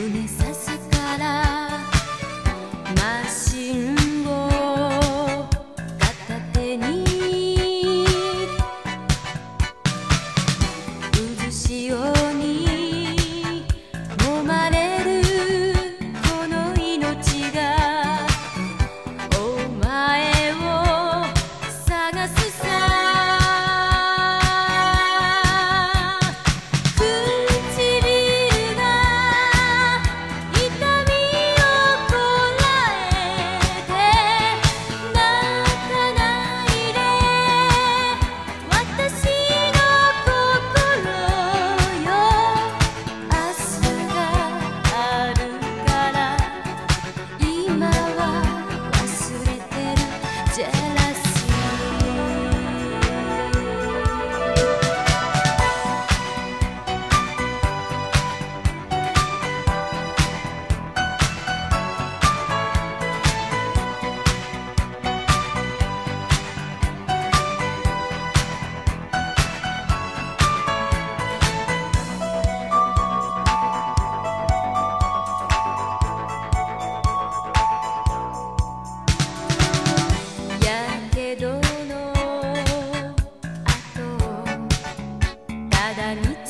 胸刺だ道